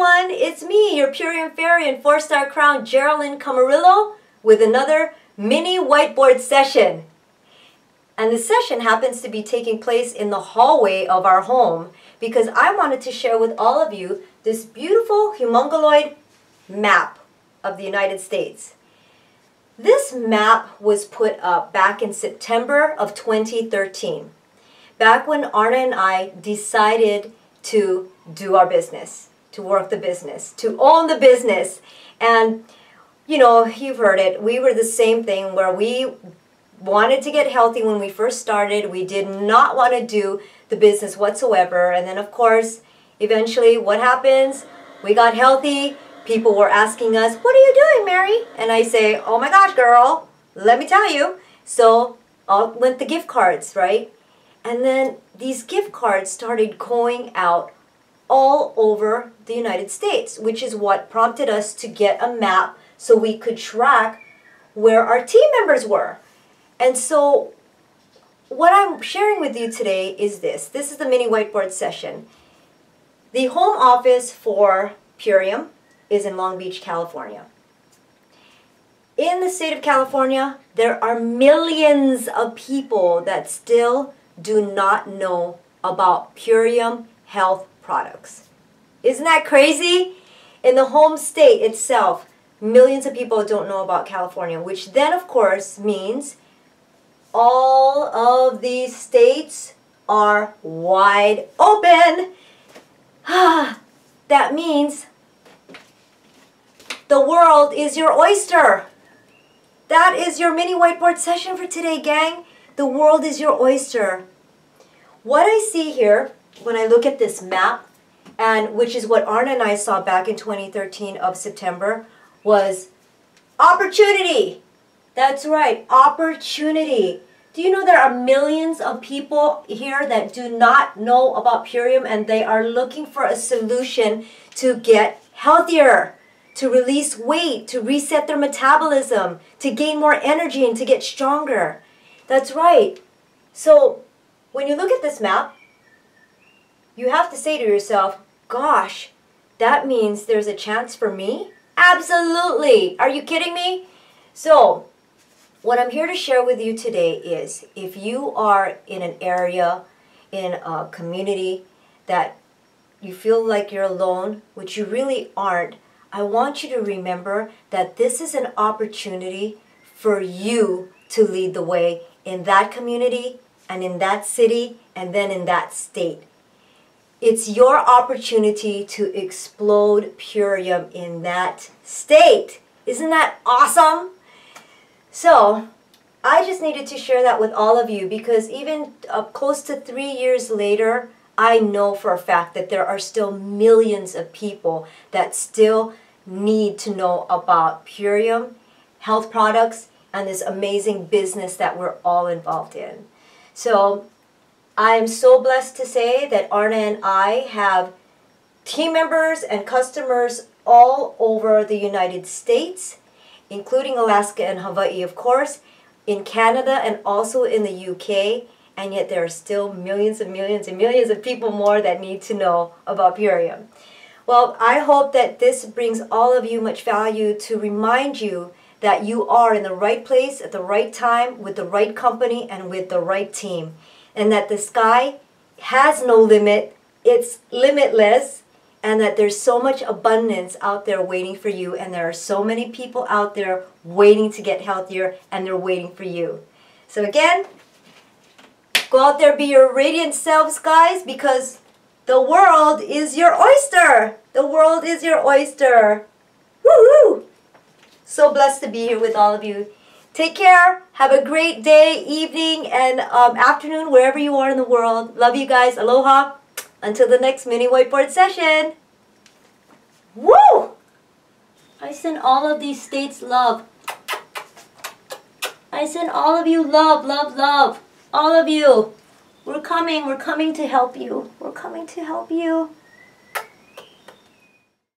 everyone, it's me, your Purium Fairy and 4-star crown Geralyn Camarillo with another mini whiteboard session. And the session happens to be taking place in the hallway of our home because I wanted to share with all of you this beautiful humongoloid map of the United States. This map was put up back in September of 2013, back when Arna and I decided to do our business, to work the business, to own the business. And, you know, you've heard it. We were the same thing where we wanted to get healthy when we first started. We did not want to do the business whatsoever. And then, of course, eventually, what happens? We got healthy. People were asking us, What are you doing, Mary? And I say, Oh my gosh, girl, let me tell you. So, out went the gift cards, right? And then these gift cards started going out all over the United States, which is what prompted us to get a map so we could track where our team members were. And so what I'm sharing with you today is this. This is the mini whiteboard session. The home office for Purium is in Long Beach, California. In the state of California, there are millions of people that still do not know about Purium health products. Isn't that crazy? In the home state itself, millions of people don't know about California, which then, of course, means all of these states are wide open. that means the world is your oyster. That is your mini whiteboard session for today, gang. The world is your oyster. What I see here when I look at this map, and which is what Arna and I saw back in 2013 of September, was opportunity. That's right, opportunity. Do you know there are millions of people here that do not know about Purium and they are looking for a solution to get healthier, to release weight, to reset their metabolism, to gain more energy and to get stronger. That's right. So when you look at this map, you have to say to yourself, gosh, that means there's a chance for me? Absolutely. Are you kidding me? So what I'm here to share with you today is if you are in an area, in a community that you feel like you're alone, which you really aren't, I want you to remember that this is an opportunity for you to lead the way in that community and in that city and then in that state. It's your opportunity to explode Purium in that state. Isn't that awesome? So, I just needed to share that with all of you because even uh, close to three years later, I know for a fact that there are still millions of people that still need to know about Purium, health products, and this amazing business that we're all involved in. So I'm so blessed to say that Arna and I have team members and customers all over the United States including Alaska and Hawaii, of course, in Canada and also in the UK, and yet there are still millions and millions and millions of people more that need to know about Purium. Well, I hope that this brings all of you much value to remind you that you are in the right place at the right time with the right company and with the right team, and that the sky has no limit, it's limitless, and that there's so much abundance out there waiting for you and there are so many people out there waiting to get healthier and they're waiting for you. So again, go out there be your radiant selves guys because the world is your oyster. The world is your oyster. Woohoo! So blessed to be here with all of you. Take care. Have a great day, evening, and um, afternoon, wherever you are in the world. Love you guys. Aloha. Until the next mini whiteboard session. Woo! I send all of these states love. I send all of you love, love, love. All of you. We're coming. We're coming to help you. We're coming to help you.